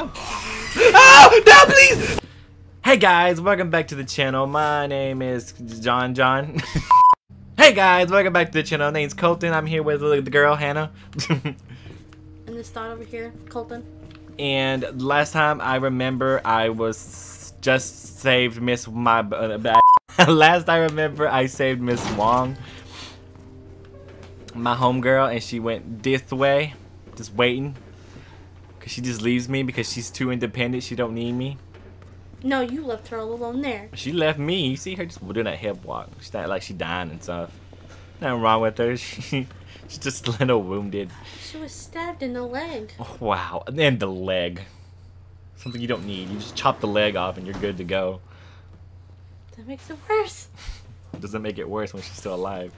Oh! Oh! No, please! Hey guys, welcome back to the channel. My name is John John. hey guys, welcome back to the channel. My name's Colton. I'm here with the girl, Hannah. And this thought over here, Colton. and last time I remember, I was just saved Miss my uh, bad. last I remember, I saved Miss Wong, my homegirl, and she went this way, just waiting. Cause she just leaves me because she's too independent. She don't need me. No, you left her all alone there. She left me. You see her just doing that hip walk. She's not like she dying and stuff. Nothing wrong with her. She, she's just a little wounded. She was stabbed in the leg. Oh, wow. And then the leg. Something you don't need. You just chop the leg off and you're good to go. That makes it worse. Doesn't make it worse when she's still alive.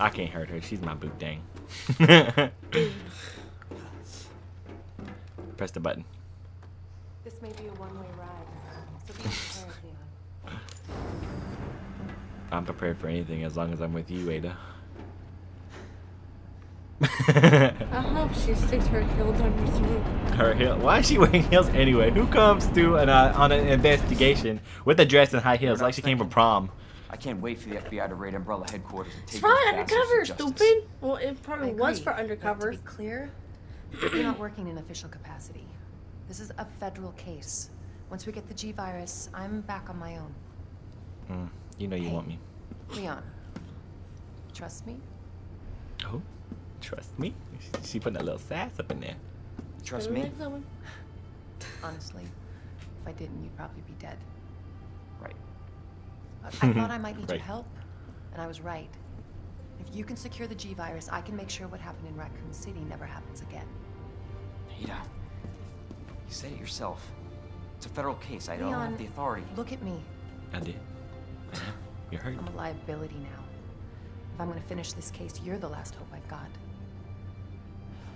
I can't hurt her. She's my boot dang. Press the button. This may be a one-way ride, so be prepared, Leon. I'm prepared for anything as long as I'm with you, Ada. I hope she sticks her heel down your throat. Her heel. Why is she wearing heels anyway? Who comes to an uh, on an investigation with a dress and high heels like she came from prom? I can't wait for the FBI to raid Umbrella headquarters and It's take probably those bastards undercover, stupid. Well, it probably was agree, for but undercover. To be clear, you're not working in official capacity. This is a federal case. Once we get the G virus, I'm back on my own. Mm, you know you Hey. want me. Leon, trust me? Oh, trust me. She, she putting a little sass up in there. Trust me? Honestly, if I didn't, you'd probably be dead. Right. I, I thought I might need Right. your help, and I was right. If you can secure the G virus, I can make sure what happened in Raccoon City never happens again. Ada, you said it yourself. It's a federal case. I don't have the authority. Look at me. I did. I know. You're hurt. I'm a liability now. If I'm gonna finish this case, you're the last hope I've got.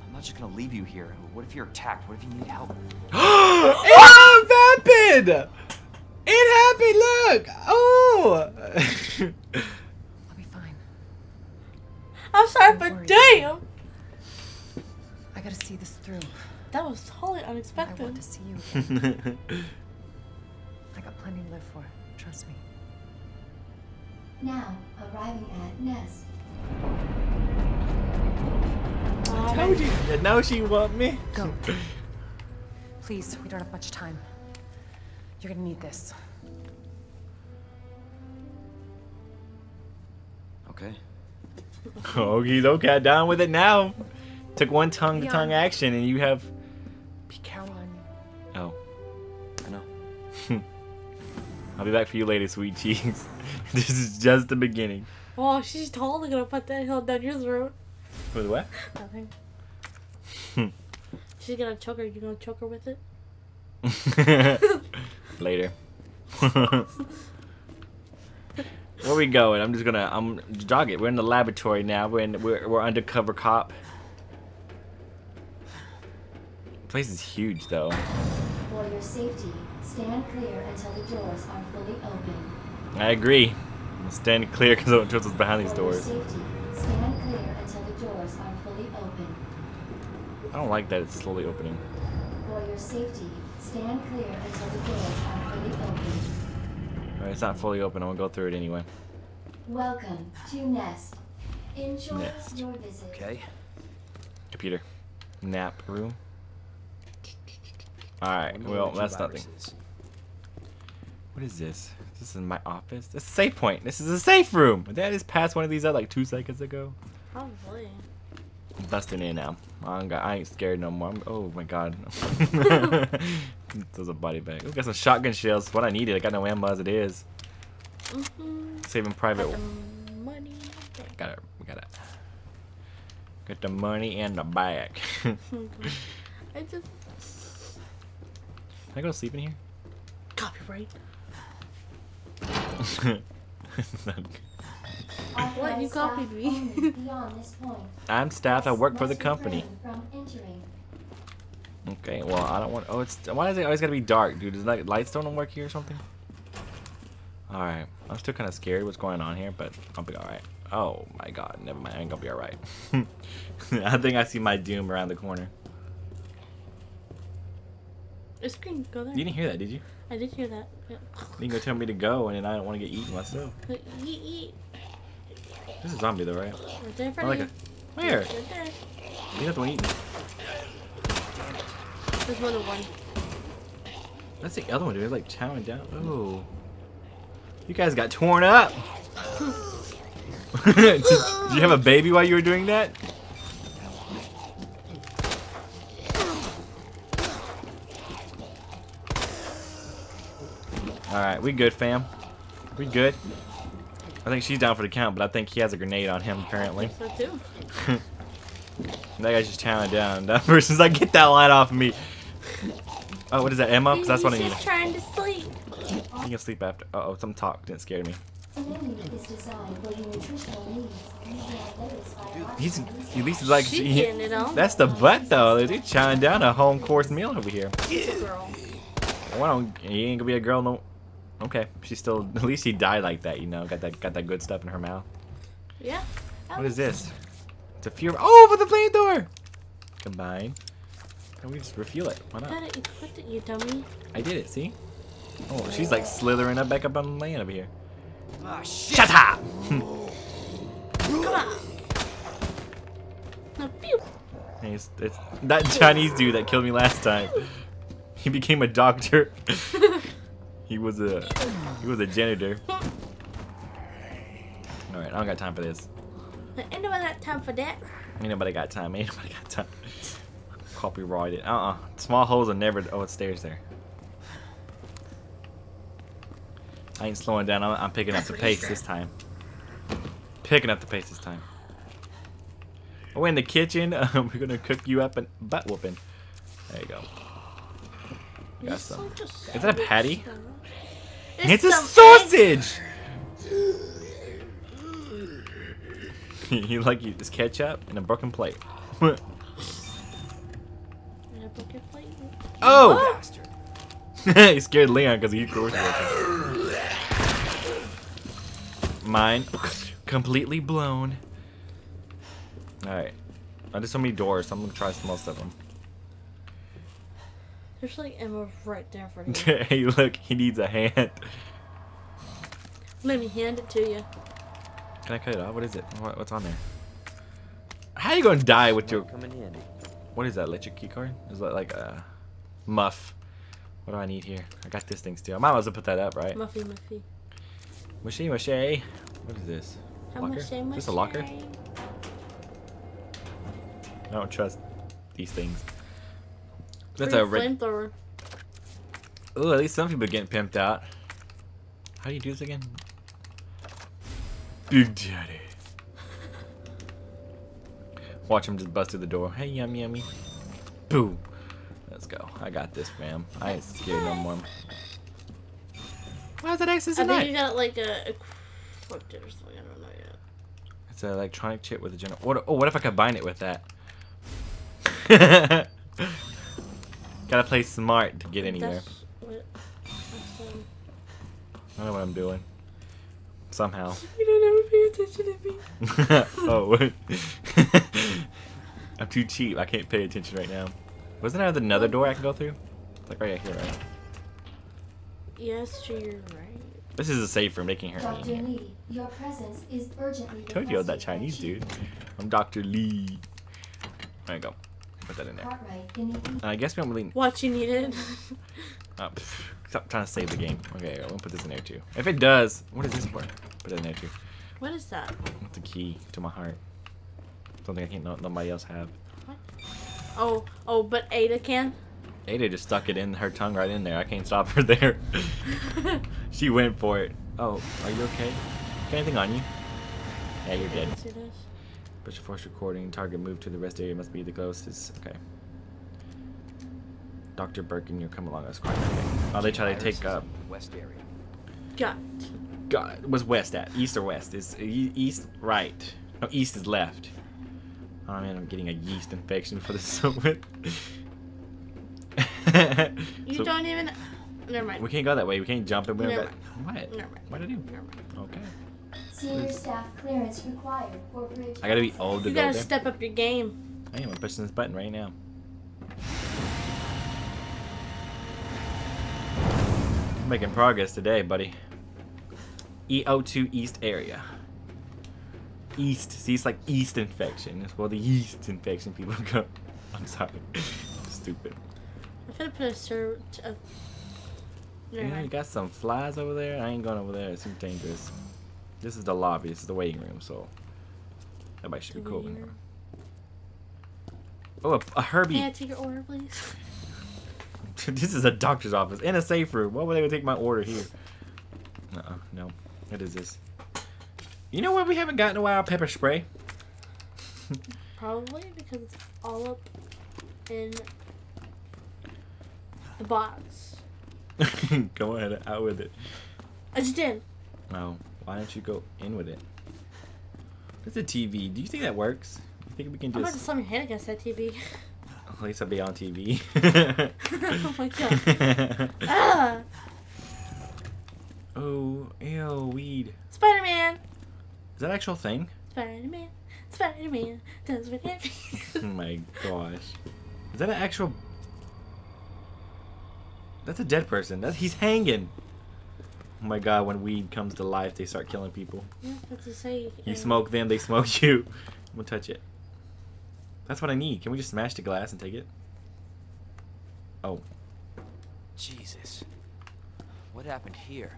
I'm not just gonna leave you here. What if you're attacked? What if you need help? Oh, it happened! It happened! Look! Oh! I'll be fine. I'm sorry, Don't but worry. damn! I gotta see this through. That was totally unexpected. I unexpected. want to see you again. I got plenty to live for. Trust me. Now arriving at Nest. I told you. that Now she want me. Go. Please, we don't have much time. You're gonna need this. Okay. Oh, he's okay. Down with it now. Took one tongue to tongue action, and you have. Be careful. Oh, I know. I'll be back for you later, sweet cheese. this is just the beginning. Oh, she's totally gonna put that heel down your throat. For the what? Nothing. Hmm. She's gonna choke her. You gonna choke her with it? later. Where we going? I'm just gonna I'm jog it. We're in the laboratory now. We're in we're we're undercover cop. place is huge though. For your safety, stand clear until the doors are fully open. I agree. I'm stand clear because I don't trust what's behind these For your doors. safety, stand clear until the doors are fully open. I don't like that it's slowly opening. For your safety, stand clear until the doors are fully open. Alright, it's not fully open. I'm gonna go through it anyway. Welcome to Nest. Enjoy Nest. your visit. Okay. Computer. Nap room. Alright, Let me know well, that's nothing. What is this? This is my office? This is a safe point. This is a safe room. Did I just pass one of these out like two seconds ago? Probably. I'm busting in now. I ain't, got, I ain't scared no more. I'm, oh my god. There's a body bag. We got some shotgun shells. What I needed. I got no ammo as it is. Mm-hmm. Saving private. Got money. Got it. We got it. Got the money and the bag. Can I just Can I go to sleep in here? copyright. It's not good. What? You copied me. only Beyond this point. I'm staff. I work for the company. refrain From entering. Okay, well, I don't want. Oh, it's. Why is it always gotta be dark, dude? Is like lights don't work here or something? All right, I'm still kind of scared. What's going on here? But I'll be all right. Oh my God, never mind. I ain't gonna be all right. I think I see my doom around the corner. It's green. Go there. You didn't hear that, did you? I did hear that. Yeah. You can go tell me to go, and then I don't want to get eaten myself. Eat, eat. This is a zombie though, right? Right there in I front like you. Where? Right there. You're not the one eating. There's more than one. That's the other one, dude. It's like chowing down. Oh. You guys got torn up. did, did you have a baby while you were doing that? Alright, we good, fam. We good. I think she's down for the count, but I think he has a grenade on him, apparently. So too. That guy's just chowing down. That person's like, get that light off of me. Oh, what is that, Emma? Because that's what I need. just trying to sleep. You can sleep after. Uh oh, some talk didn't scare me. Anemia is designed for your nutritional needs. Using athletics by He's at least like She he- it on. that's the butt though. He's chowing down a home course meal over here. girl. Why don't he ain't gonna be a girl no? Okay, she still at least he died like that. You know, got that got that good stuff in her mouth. Yeah. What is this? It's a fear. Oh, for the flamethrower. Combine. Can we just refuel it? Why You not? gotta equip it, you dummy. I did it. See? Oh, she's like slithering up back up on the land over here. Ah, shit! Shut up! Come on. No, pew. Hey, It's, it's that Chinese dude that killed me last time. He became a doctor. He was a he was a janitor. All right, I don't got time for this. Ain't nobody got time for that. Ain't nobody got time. Ain't nobody got time. Copyrighted. Uh-uh. Small holes are never. Oh, it's stairs there. I ain't slowing down. I'm, I'm picking up the pace this time. Picking up the pace this time. Oh, in the kitchen. Um, we're gonna cook you up and butt whooping. There you go. Got some. Is that a patty? Savage. It's a sausage. you like you it's ketchup and a broken plate. And a broken plate. oh! oh! Bastard. he scared Leon because he grows Mine completely blown. Alright. I did so many doors, so I'm gonna try most of them. There's like Emma right there for you. hey, look, he needs a hand. Let me hand it to you. Can I cut it off? What is it? What, what's on there? How are you gonna die with your? Come in handy. What is that? Electric key card? Is that like a muff? What do I need here? I got this thing still. I might as well put that up, right? Muffy, Muffy. Mushy mushy. What is this? How Locker? much Is this a locker? I don't trust these things. That's a flamethrower. Oh, at least some people are getting pimped out. How do you do this again? Big Daddy. Watch him just bust through the door. Hey, yummy, yummy. Boom. Let's go. I got this, fam. I ain't scared no more. Why is that access I at think you got like a equipped it or something. I don't know yet. It's an electronic chip with a general. What? Oh, what if I combine it with that? Gotta play smart to get anywhere. That's what. That's, I know what I'm doing. Somehow. you don't ever pay attention to me. oh, I'm too cheap. I can't pay attention right now. Wasn't there another door I can go through? It's like right here, right? Yes, sure, you're right. This is a safe room. They can't hurt Dr. me. Lee, your presence is urgently I told you I was that Chinese dude. I'm Dr. Lee. There you go. Put that in there. Cartwright uh, I guess we don't really. What you needed? Oh, pff, stop trying to save the game. Okay, I'm gonna put this in there too. If it does, what is this for? Put it in there too. what is that? It's a key to my heart. Something I can't. No, nobody else have. What? Oh, oh, but Ada can. Ada just stuck it in her tongue right in there. I can't stop her there. she went for it. Oh, are you okay? Got anything on you? Yeah, you're dead. See? Special force recording. Target moved to the rest area must be the closest. Okay. Dr. Birkin, you're coming along. That's quite okay. Oh, they try to take up. West area. Got. God, was west at? East or west? Is east right? No, east is left. Oh man, I'm getting a yeast infection for this so You So- don't even. Never mind. We can't go that way. We can't jump and we don't Never got. What? Never mind. What did I do? Never mind. Okay. senior staff clearance required for bridge. I gotta be access. old to You go gotta step up your game. I am. I'm pushing this button right now. Making progress today, buddy. EO2 East area. East. See, it's like East infection. It's where the East infection people go. I'm sorry. Stupid. I'm gonna put a search of. Yeah, you got some flies over there. I ain't going over there. It seems dangerous. This is the lobby. This is the waiting room, so everybody should be cool. in there. Oh, a, a Herbie. I take your order, please? this is a doctor's office in a safe room. Why would they take my order here? Uh-uh, no. What is this? You know what we haven't gotten a while? Pepper spray. Probably because it's all up in the box. go ahead, out with it. I just did. No, why don't you go in with it? It's a TV. Do you think that works? You think we can I'm about to just slam your head against that TV. at least I'll be on TV? oh my god. ah! oh, ew, weed. Spider Man! Is that an actual thing? Spider Man! Spider Man does whatever. Oh my gosh. Is that an actual... That's a dead person. That He's hanging. Oh my god, when weed comes to life, they start killing people. yeah, that's to say. You smoke them, they smoke you. I'm gonna touch it. That's what I need. Can we just smash the glass and take it? Oh. Jesus. What happened here?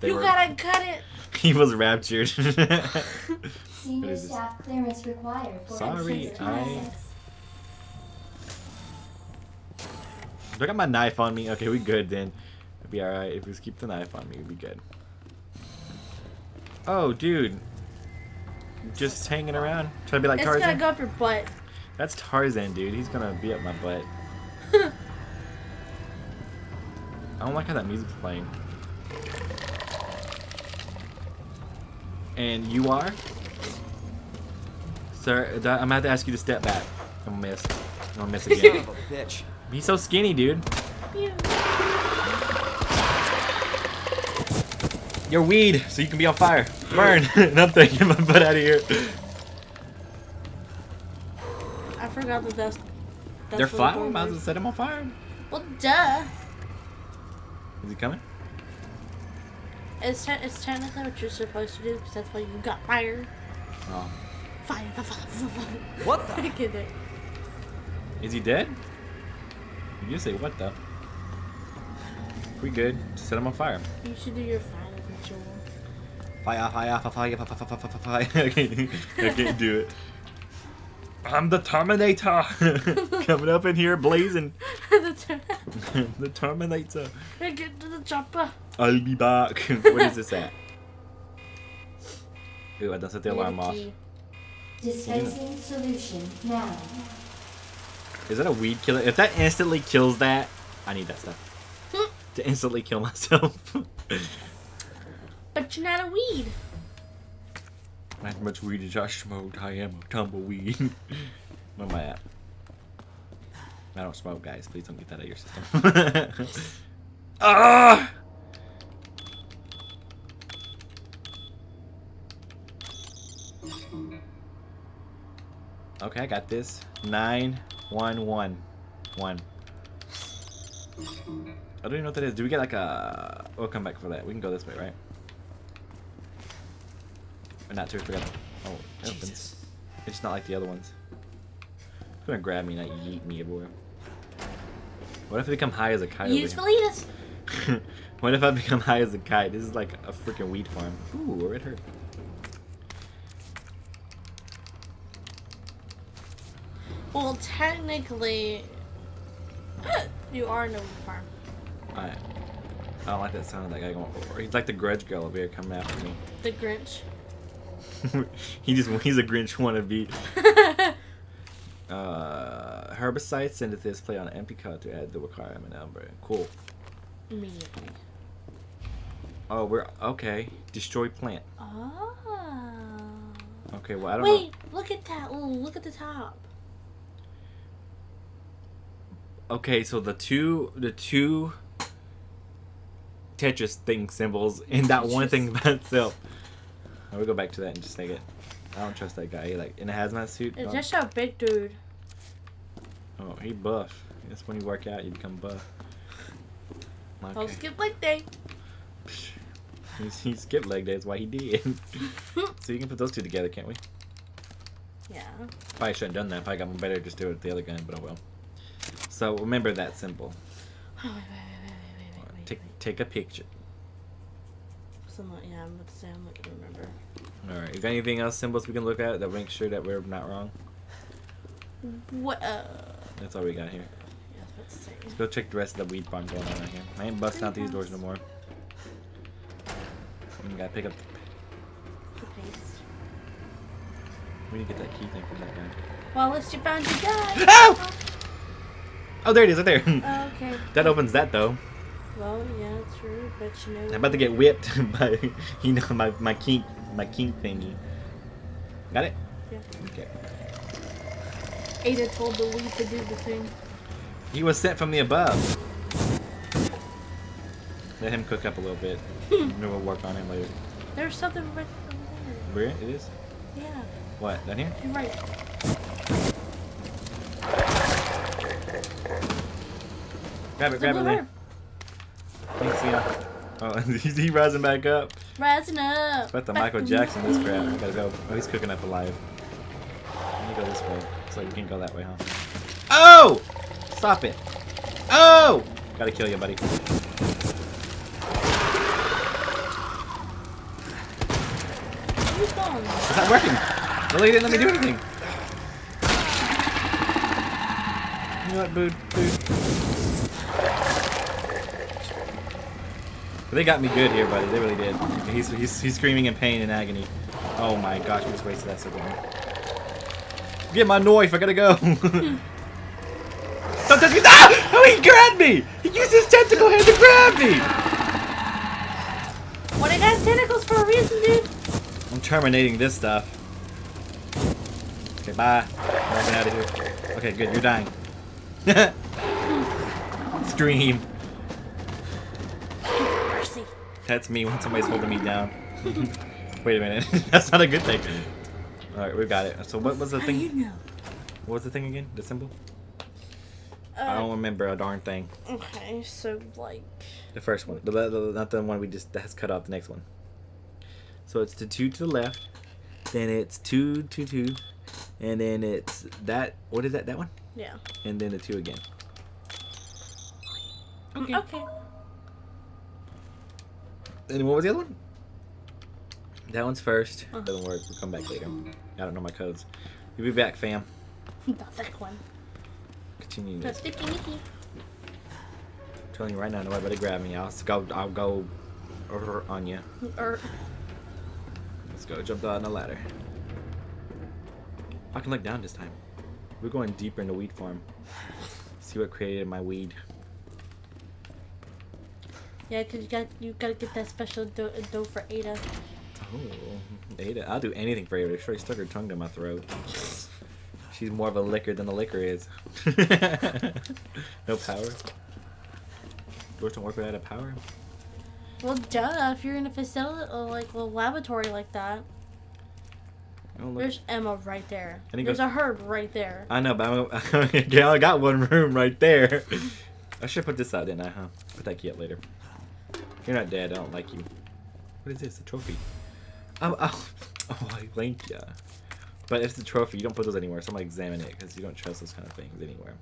They You were- gotta cut it! He was raptured. Senior is this? staff clearance required for Sorry, entrance to I- Do I got my knife on me? Okay, we good then. It'll be alright. If we just keep the knife on me, we'll be good. Oh, dude. Just hanging around. Trying to be like it's Tarzan? gonna go up your butt. That's Tarzan, dude. He's gonna be up my butt. I don't like how that music's playing. And you are? Sir, I'm gonna have to ask you to step back. I'm gonna miss. I'm gonna miss Son again. of a bitch. He's so skinny, dude. Pew. You're weed, so you can be on fire. Burn. Nothing. Get my butt out of here. I forgot that that's. that's They're what fire. the Might as word well set him on fire. Well, duh. Is he coming? It's, te- it's technically what you're supposed to do because that's why you got fired. Oh. Fire, fire, fire, fire. What the? I'm kidding. Is he dead? You say what the? We good. Set him on fire. You should do your fire ritual. Fire, fire, fire, fire, fire, fire, fire. I can't, I can't do it. I'm the Terminator! Coming up in here blazing. the, ter the Terminator. I get to the chopper. I'll be back. what is this at? Ooh, I done set the alarm off. Dispensing solution now. Is that a weed killer? If that instantly kills that, I need that stuff. to instantly kill myself. But you're not a weed. How much weed as I smoke? I am a tumbleweed. Where am I at? I don't smoke, guys. Please don't get that out of your system. ah! Okay, I got this. Nine, one, one, one. I don't even know what that is. Do we get like a? We'll come back for that. We can go this way, right? Or not to forget. Oh, it opens. Oh, it's not like the other ones. It's gonna grab me and like yeet me everywhere. What if I become high as a kite? Use over Velitas. here? what if I become high as a kite? This is like a freaking weed farm. Ooh, where it hurt. Well, technically, you are in a farm. I, I don't like that sound of that guy going. Or he's like the grudge girl over here coming after me. The Grinch. he just he's a Grinch wannabe. Uh, herbicide synthesis play on an empty card to add the requirement number. Cool. Immediately. Oh, we're okay. Destroy plant. Oh. Okay, well I don't Wait, look at that. Ooh, look at the top. know. Okay, so the two the two Tetris thing symbols in that one thing by itself. I will go back to that and just take it. I don't trust that guy. He like in a hazmat suit. It's Oh, just a big dude. oh, he buff. That's when you work out, you become buff. I'll skip leg day. He, he skipped leg day. That's why he did. so you can put those two together, can't we? Yeah. Probably shouldn't have done that. Probably got better just do it with the other gun, but I well. So remember that symbol. Oh, wait, wait, wait, Take take a picture. Somewhat, yeah, I'm about to say I'm not gonna remember. All right. You got anything else symbols we can look at that make sure that we're not wrong? What? Uh. That's all we got here. Yeah, about. Let's go check the rest of the weed farm going on right here. I ain't busting out these doors no more. We gotta pick up. The, paste. we need to get that key thing from that guy. Well, at you found your guy. Ow! Oh, there it is, right there. Oh, okay. that opens that though. Well, yeah, true, but you know. I'm about to get whipped by, you know, my my kink my kink thingy. Got it? Yeah. Okay. Ada told the weed to do the thing. He was sent from the above. Let him cook up a little bit. Hmm. Maybe we'll work on him later. There's something right over there. Where it is? Yeah, What? Down here? you're right. Grab it, grab it, Lee. Thanks, yeah. Oh, he rising back up? Rising up. About the Michael Jackson, this crap. I gotta go. Oh, he's cooking up alive. Let me go this way. So you can go that way, huh? Oh! Stop it. Oh! Gotta kill you, buddy. It's not working. Lily didn't let me do anything. You know what, dude? Dude. They got me good here, buddy. They really did. He's, he's, he's screaming in pain and agony. Oh my gosh, we just wasted that so long. Get my knife, I gotta go. Don't touch me. Ah! Oh, he grabbed me! He used his tentacle hand to grab me! What it has tentacles for a reason, dude. I'm terminating this stuff. Okay, bye. I'm out of here. Okay, good. You're dying. Scream. Mercy. That's me when somebody's holding me down. Wait a minute. That's not a good thing. Alright, we got it. So what was the How do you thing? know? What was the thing again? The symbol? I Uh, don't remember a darn thing. okay, so like. The first one. The, the, not the one we just that's cut off. The next one. So it's the two to the left. Then it's two, two, two. And then it's that. What is that? That one? Yeah. And then the two again. Okay. Okay. And what was the other one? That one's 1st Uh-huh. Doesn't work. We'll come back later. I don't know my codes. We'll be back, fam. The thick one. Continue The this. sticky nicky. telling you right now, nobody better grab me. I'll go. I'll go er, on you. Or Let's go. Jump down the ladder. I can look down this time. We're going deeper in the weed farm. See what created my weed. Yeah, cause you got you gotta get that special dough, dough for Ada. Oh, Ada. I'll do anything for Ada. Sure, stuck her tongue to my throat. She's more of a licker than the licker is. no power. Doors don't work without a power. Well, duh. If you're in a facility, uh, like a laboratory like that, there's Emma right there. And he There's goes- a herb right there. I know, but I'm, I got one room right there. I should put this out, didn't I, huh? Put that key up later. You're not dead. I don't like you. What is this? A trophy? Oh, oh, oh I thank ya. But it's a trophy, you don't put those anywhere, so I'm gonna examine it because you don't trust those kind of things anywhere.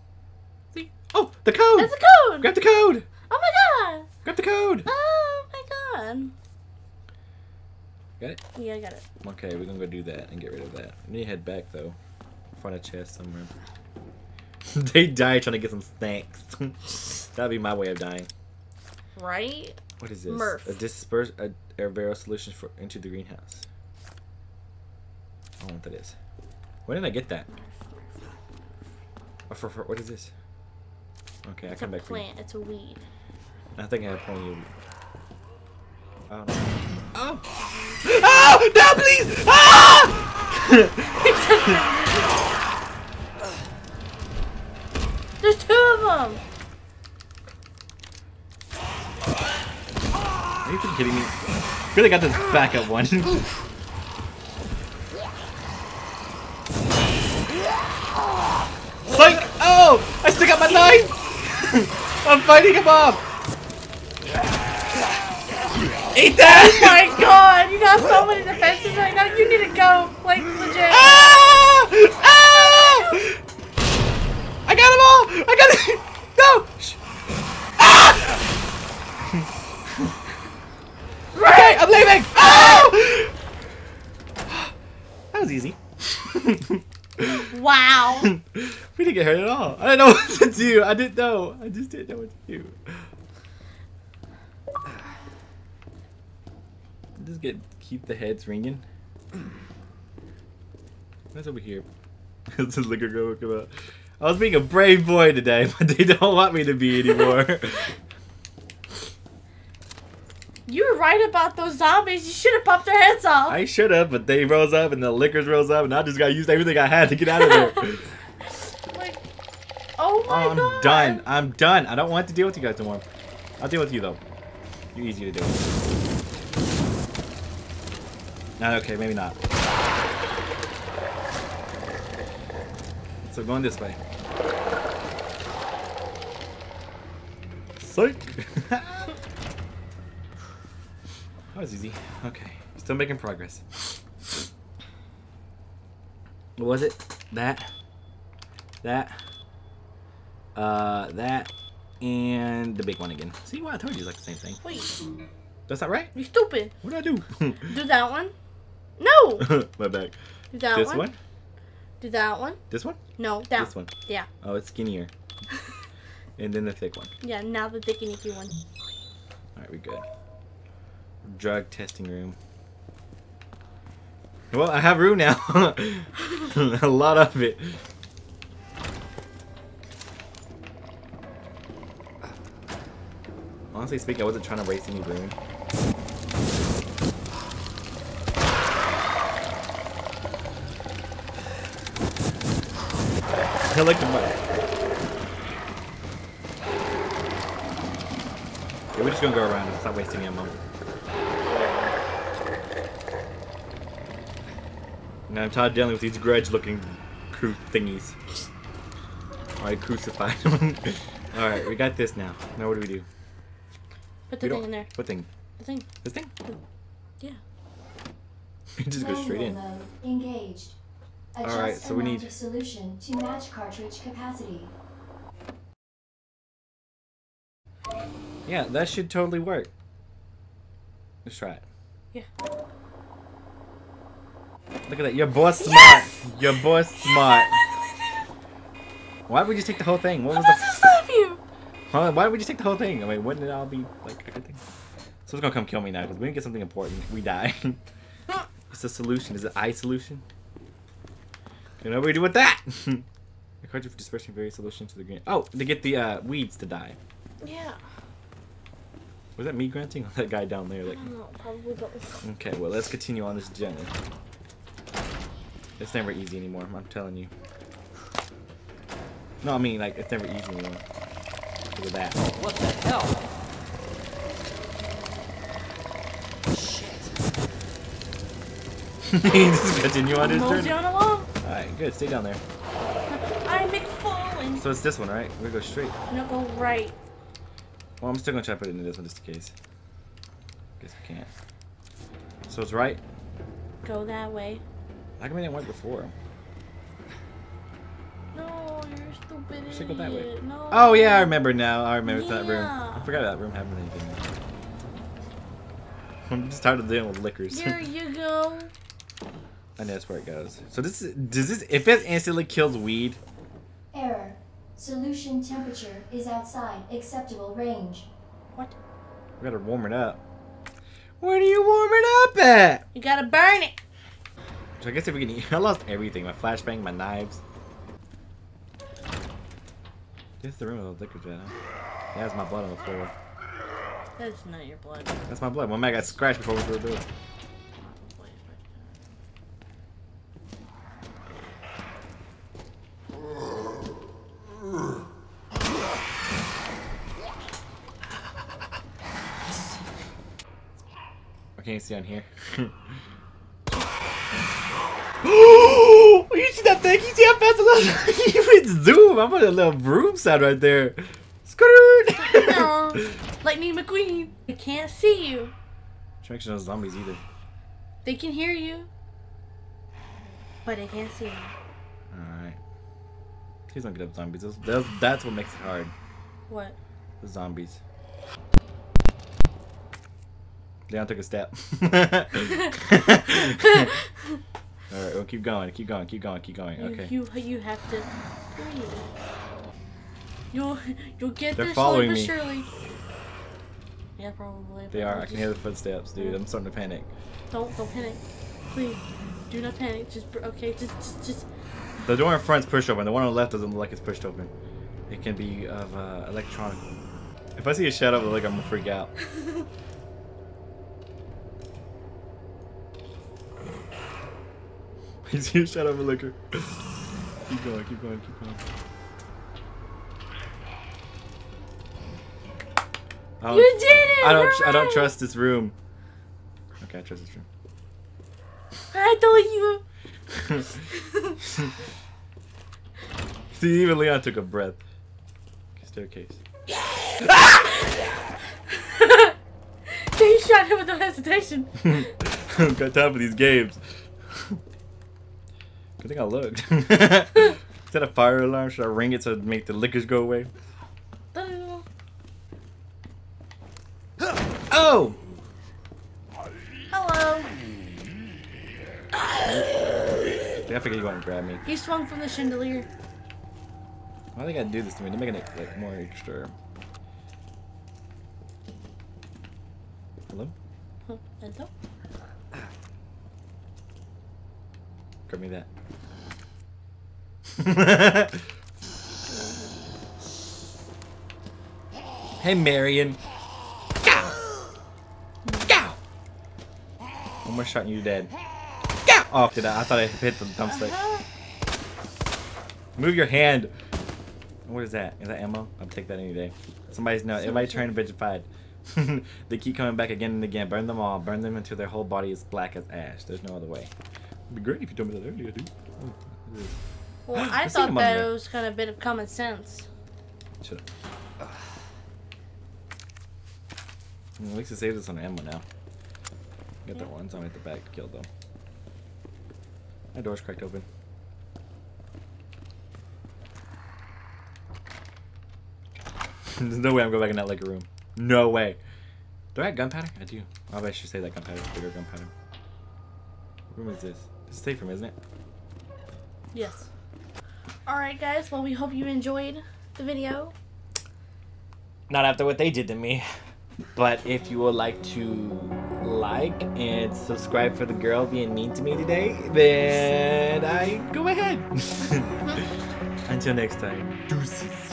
See? Oh, the code! That's a code. Grab the code! Oh my god. Grab the code! Oh my god. Got it? Yeah, I got it. Okay, we're gonna go do that and get rid of that. We need to head back though. Find a chest somewhere. they die trying to get some snacks. That'd be my way of dying. Right? What is this? Murph. A disperse a air barrel solution for into the greenhouse. I don't know what that is. When did I get that? Oh, for, for, what is this? Okay, I It's a come back for you. plant. It's a weed. I think I have plenty of. I don't. Oh! Oh! No, please! Ah! There's two of them. Are you freaking kidding me? Really got this backup one. Psych! Oh! I still got my knife! I'm fighting him off! Eat that! Oh my god, you got so many defenses right now. You need to go. Like, legit. Ah! Ah! I got them all! I got it! No! Shh. Ah! okay, I'm leaving! Oh! That was easy. Wow. we didn't get hurt at all. I didn't know what to do. I didn't know. I just didn't know what to do. Just get keep the heads ringing. What's over here? This is licker go come out. I was being a brave boy today, but they don't want me to be anymore. You were right about those zombies. You should have popped their heads off. I should have, but they rose up and the lickers rose up, and I just got used everything I had to get out of there. Like, oh my I'm god. done. I'm done. I don't want to deal with you guys no more. I'll deal with you though. You're easy to deal with. Not okay, maybe not. So going this way. Psych! that was easy. Okay. Still making progress. What was it? That? That? Uh, that? And the big one again. See what I told you it's like the same thing. Wait, That's not right? you stupid. What did I do? Do that one. No. My back. Do that This one. one? Do that one. This one? No, that. This one. Yeah. Oh, it's skinnier. and then the thick one. Yeah, now the thick and icky one. Alright, we good. Drug testing room. Well, I have room now. A lot of it. Honestly speaking, I wasn't trying to waste any room. I like the money. Yeah, we're just gonna go around and stop wasting ammo. Now I'm tired of dealing with these grudge-looking crew thingies. Alright, crucified them. Alright, we got this now. Now what do we do? Put the don't- thing in there. What thing? The thing. This thing? Yeah. We just go straight in. Mode engaged. Adjust Alright, so we need- solution to match cartridge capacity. Yeah, that should totally work. Let's try it. Yeah. Look at that. Your boy's smart. Yes! Your boy's smart. Why would you take the whole thing? What was That's the? just love you. Huh? Why would you take the whole thing? I mean, wouldn't it all be like a good thing? So it's gonna come kill me now because we didn't get something important. We die. it's a solution? Is it eye solution? You know what we do with that? the cartridge for dispersing various solutions to the green. Oh, to get the uh, weeds to die. Yeah. Was that me grunting or that guy down there? Like, I know. Probably both. okay, well, let's continue on this journey. It's never easy anymore. I'm telling you. No, I mean like it's never easy anymore. Look at that. Oh, what the hell? Shit. he just continue on his journey. on along. All right, good. Stay down there. I'm McFallen. So it's this one, right? We're gonna go straight. No, go right. Well, I'm still gonna try to put it into this one just in case. Guess we can't. So it's right. Go that way. How come it didn't work before? No, you're stupid. Should go that way. idiot. No. Oh yeah, I remember now. I remember that room. I forgot that room had anything. I'm just tired of dealing with lickers. There you go. I know that's where it goes. So this is, does this if it instantly kills weed? Error. Solution temperature is outside acceptable range. What? We gotta warm it up. Where do you warm it up at? You gotta burn it. So I guess if we can eat, I lost everything. My flashbang, my knives. This is the room with the lickers at, huh? Yeah, that's my blood on the floor. That's not your blood. That's my blood. One man got scratched before we threw the door. I can't see on here. you see that thing? You see how fast it goes? went zoom. I'm on a little broom sound right there. Skirt. Lightning McQueen. I can't see you. Sure no zombies either. They can hear you, but they can't see you. Alright. Please don't get up zombies. Those, those, that's what makes it hard. What? The zombies. Leon took a step. Alright, well keep going, keep going, keep going, keep going. Okay. you you have to breathe. You'll you'll get They're there following slowly but surely. Yeah, probably. They are. I just can hear the footsteps, dude. I'm starting to panic. Don't don't panic, please. Do not panic. Just okay. Just just just. The door in front's pushed open. The one on the left doesn't look like it's pushed open. It can be of uh, electronic. If I see a shadow, like I'm gonna freak out. I here, a shadow of a licker. keep going, keep going, keep going. I You did it! I don't. I don't trust this room. Okay, I trust this room. I told you. See, even Leon took a breath. Staircase. They shot him with no hesitation. Got time for these games. Good thing I looked. Is that a fire alarm? Should I ring it to make the lickers go away? Oh! Hello. I forget you want to grab me. He swung from the chandelier. Why they gotta do this to me? They're making it like more extra. Hello? Huh, Hello? Grab me that. hey, Marion. Gow! Gow! One more shot and you're dead. Gow! Oh, did I? I thought I hit the dumpster. Move your hand. What is that? Is that ammo? I'll take that any day. Somebody's no. Everybody turn vitrified. they keep coming back again and again. Burn them all. Burn them until their whole body is black as ash. There's no other way. It'd be great if you told me that earlier, dude. Oh. Well, I thought that it was kind of a bit of common sense. Shut up. At least it saves us on ammo now. Got that one zombie at the back to kill though. My door's cracked open. There's no way I'm going back in that licker room. No way. Do I have gunpowder? I do. I bet I should say that gunpowder. Bigger gunpowder. What room is this? It's a safe room, isn't it? Yes. Alright, guys. Well, we hope you enjoyed the video. not after what they did to me. But if you would like to like and subscribe for the girl being mean to me today, then I go ahead. Mm-hmm. Until next time, deuces.